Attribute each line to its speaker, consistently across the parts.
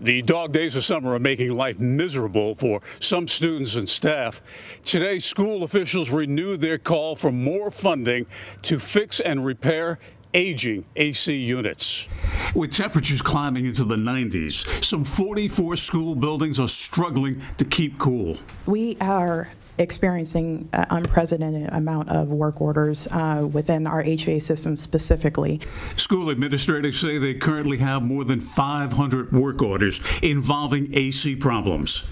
Speaker 1: The dog days of summer are making life miserable for some students and staff. Today, school officials renewed their call for more funding to fix and repair aging AC units. With temperatures climbing into the 90s, some 44 school buildings are struggling to keep cool.
Speaker 2: We are experiencing an unprecedented amount of work orders uh, within our HVAC system specifically.
Speaker 1: School administrators say they currently have more than 500 work orders involving AC problems.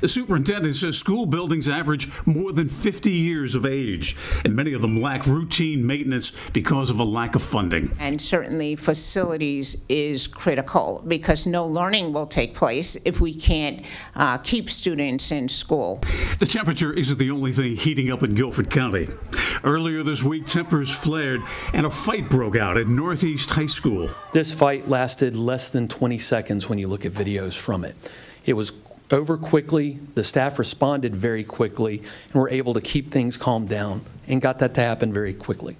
Speaker 1: The superintendent says school buildings average more than 50 years of age, and many of them lack routine maintenance because of a lack of funding.
Speaker 3: And certainly, facilities is critical because no learning will take place if we can't uh, keep students in school.
Speaker 1: The temperature isn't the only thing heating up in Guilford County. Earlier this week, tempers flared and a fight broke out at Northeast High School.
Speaker 4: This fight lasted less than 20 seconds when you look at videos from it. It was over quickly, the staff responded very quickly, and were able to keep things calmed down and got that to happen very quickly.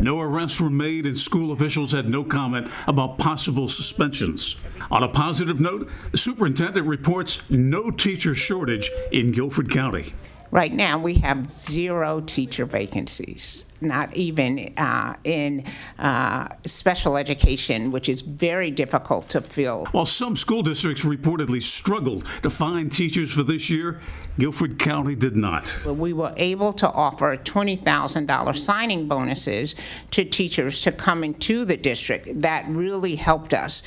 Speaker 1: No arrests were made, and school officials had no comment about possible suspensions. On a positive note, the superintendent reports no teacher shortage in Guilford County.
Speaker 3: Right now, we have zero teacher vacancies, not even uh, in uh, special education, which is very difficult to fill.
Speaker 1: While some school districts reportedly struggled to find teachers for this year, Guilford County did not.
Speaker 3: We were able to offer $20,000 signing bonuses to teachers to come into the district. That really helped us.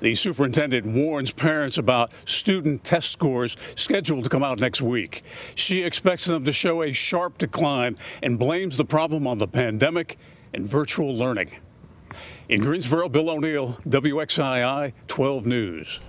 Speaker 1: The superintendent warns parents about student test scores scheduled to come out next week. She expects them to show a sharp decline and blames the problem on the pandemic and virtual learning. In Greensboro, Bill O'Neill, WXII 12 News.